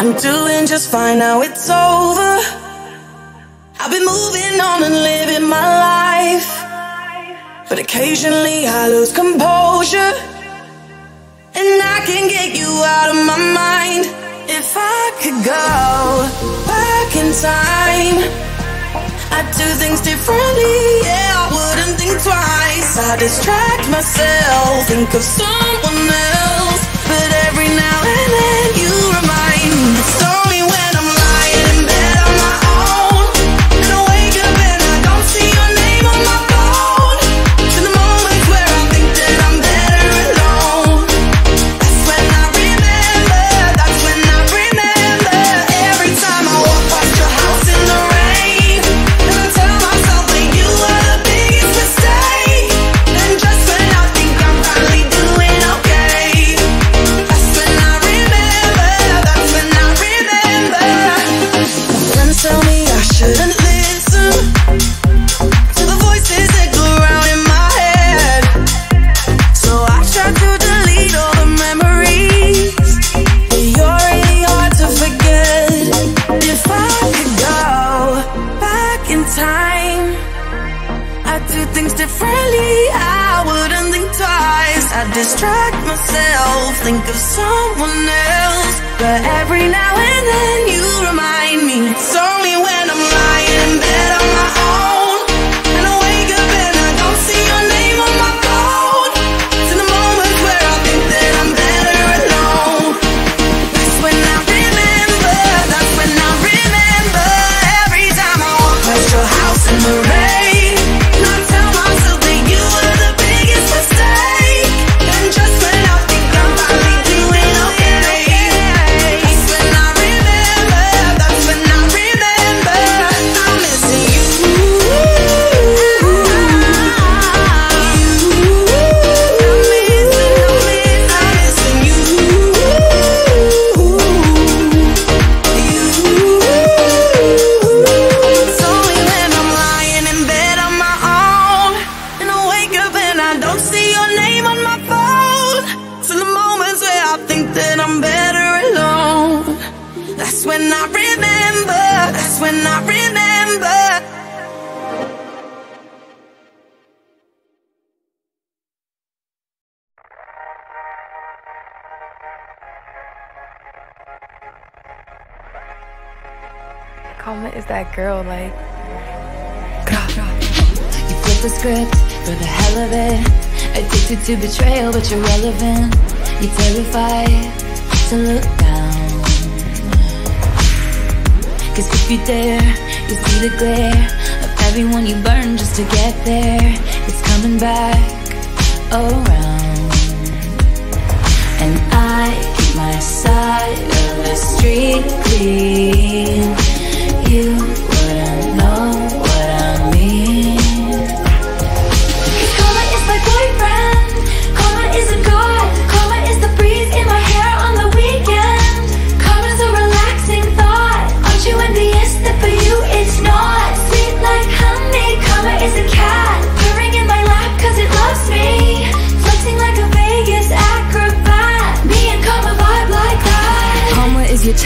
I'm doing just fine now it's over. I've been moving on and living my life. But occasionally I lose composure. And I can get you out of my mind. If I could go back in time, I'd do things differently. Yeah, I wouldn't think twice. I distract myself, think of someone else. But every now and think of someone else. But every now and I that I'm better alone That's when I remember, that's when I remember Karma is that girl, like. You flip the script for the hell of it. Addicted to betrayal, but you're relevant. You're terrified to look down. Cause if you dare, you see the glare of everyone you burn just to get there. It's coming back around. And I keep my side of the street clean.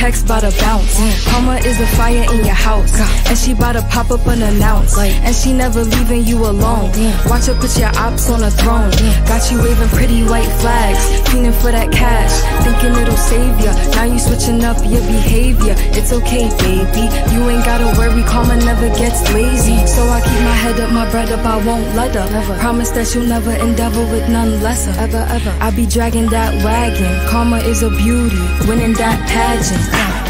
Text bout to bounce. Karma is a fire in your house. And she bout to pop up unannounced. And she never leaving you alone. Watch her put your ops on a throne. Got you waving pretty white flags. Feeling for that cash. Thinking it'll save ya. Now you switching up your behavior. It's okay, baby. You ain't gotta worry. Karma never gets lazy. So I keep my head up, my bread up. I won't let up. Never. Promise that you'll never endeavor with none lesser. Ever, ever. I be dragging that wagon. Karma is a beauty. Winning that pageant.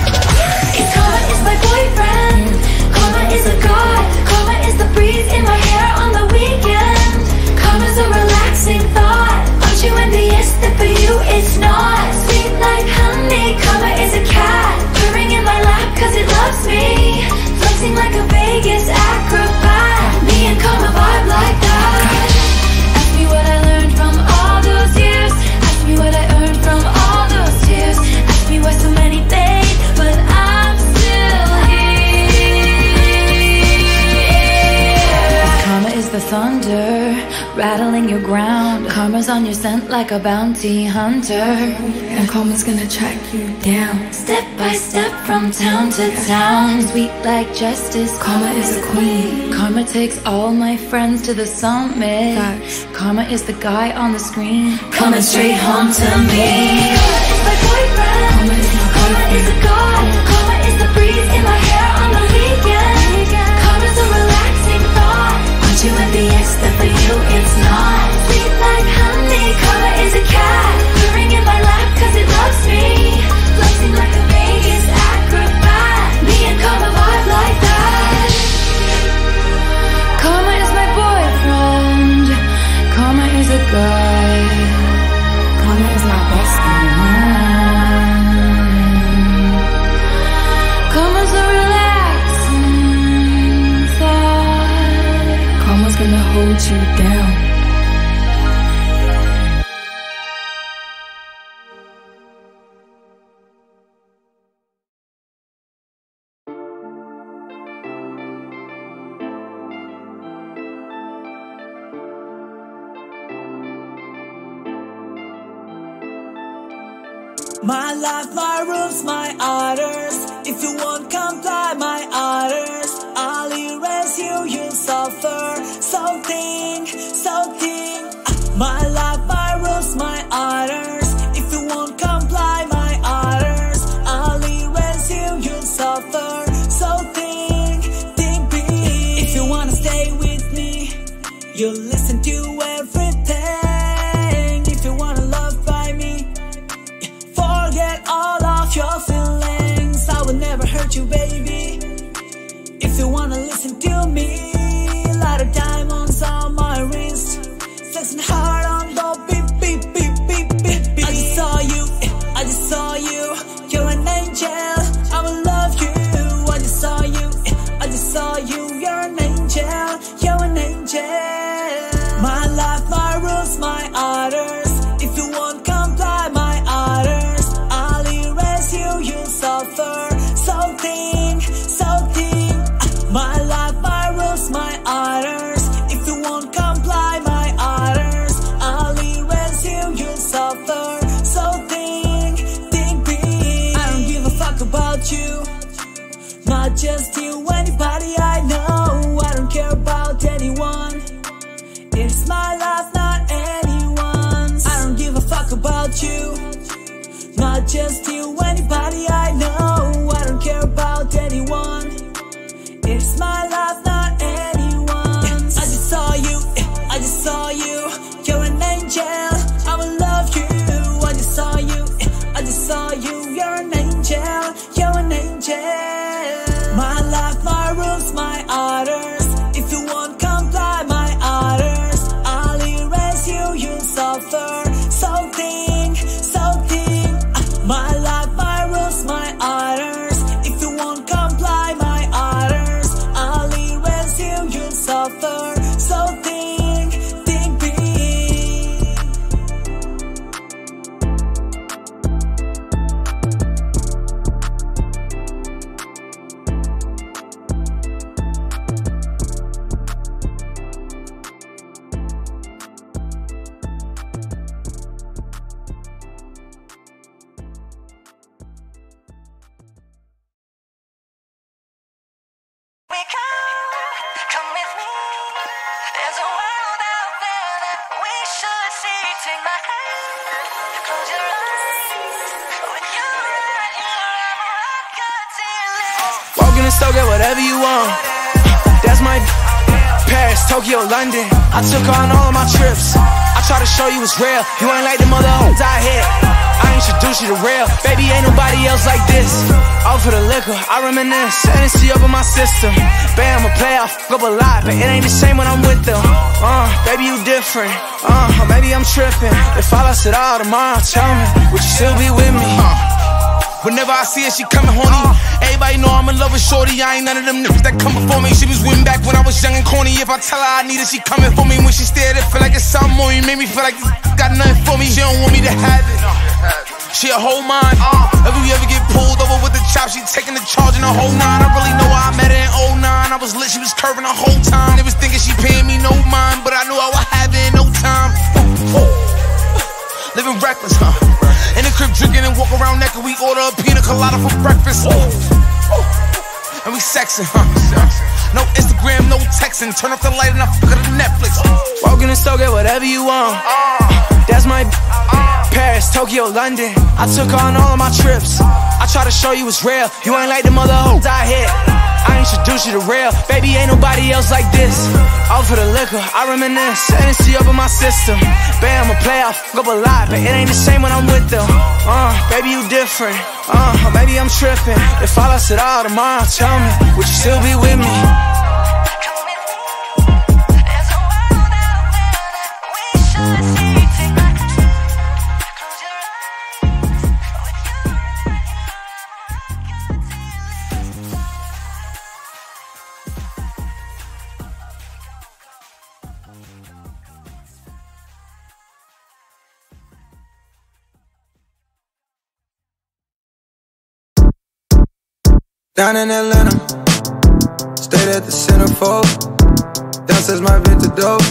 It's not? Sweet like honey. Rattling your ground. Karma's on your scent like a bounty hunter. And karma's gonna track you down. Step by step from town to town. Sweet like justice. Karma is a queen. Karma takes all my friends to the summit. Facts. Karma is the guy on the screen. Coming straight home to me. Karma is my boyfriend. Karma is my Karma is a god. My life, my rules, my orders. If you won't comply my orders, I'll erase you, you'll suffer. Something, something. My life, my rules, my orders. If you won't comply my orders, I'll erase you, you'll suffer. Something, think think big. If you wanna stay with me, you'll listen to you. Not just you, anybody I know. I don't care about anyone. It's my life, not anyone's. I just saw you, I just saw you. You're an angel, I will love you. I just saw you, I just saw you. You're an angel, you're an angel. My life, my rules, my orders. If you won't comply my orders, I'll erase you. You'll suffer store, get whatever you want. That's my Paris, Tokyo, London. I took on all of my trips. I try to show you it's real. You ain't like the mother I hit. I introduce you to real. Baby, ain't nobody else like this. All for the liquor, I reminisce. Hennessy up in my system. Bam, I'm a play, I fuck up a lot. But it ain't the same when I'm with them. Uh, baby, you different. Uh, maybe I'm tripping. If I lost it all tomorrow, tell me, would you still be with me? Whenever I see her, she coming horny. Everybody know I'm in love with Shorty. I ain't none of them niggas that come before me. She was winning back when I was young and corny. If I tell her I need her, she coming for me. When she stared, it feel like it's something more. You made me feel like this got nothing for me. She don't want me to have it. She a whole mind. If we ever get pulled over with the chop, she taking the charge in the whole nine. I really know why I met her in 09. I was lit, she was curving the whole time. They was thinking she paying me no mind, but I knew I would have it in no time. Living reckless, huh? And walk around naked. We order a pina colada for breakfast. And we sexing, huh? No Instagram, no texting. Turn off the light and I fuck up Netflix. Walk in the store, get whatever you want. Uh. That's my uh. Paris, Tokyo, London. I took on all of my trips. I try to show you it's real. You ain't like the mother hoes I hit. I introduce you to real. Baby, ain't nobody else like this. All for the liquor, I reminisce. Hennessy up in my system. Bam, I'm a play, I fuck up a lot, but it ain't the same when I'm with them. Uh, baby, you different. Uh, maybe I'm tripping. If I lost it all tomorrow, tell me, would you still be with me? Down in Atlanta, stayed at the centerfold. Downstairs my vintage dope,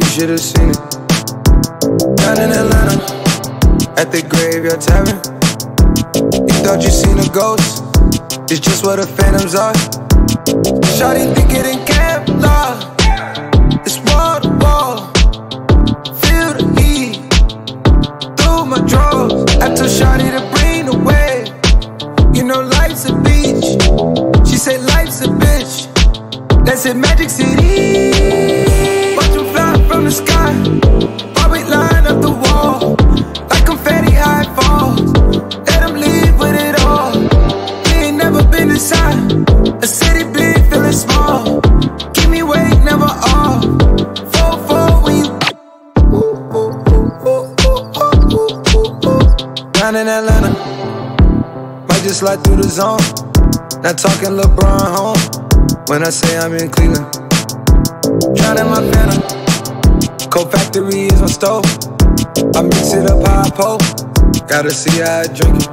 you should have seen it. Down in Atlanta, at the graveyard tavern. You thought you seen a ghost, it's just what the phantoms are. Shawty think it in Kevlar, it's wall to wall. Feel the heat through my drawers. Down in Atlanta. Might just slide through the zone. Not talking LeBron home. When I say I'm in Cleveland. Drowning my phantom. Cold factory is my stove. I mix it up how I pull. Gotta see how I drink it.